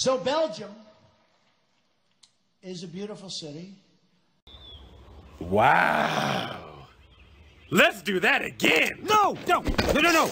So Belgium is a beautiful city. Wow. Let's do that again. No, no, no, no, no.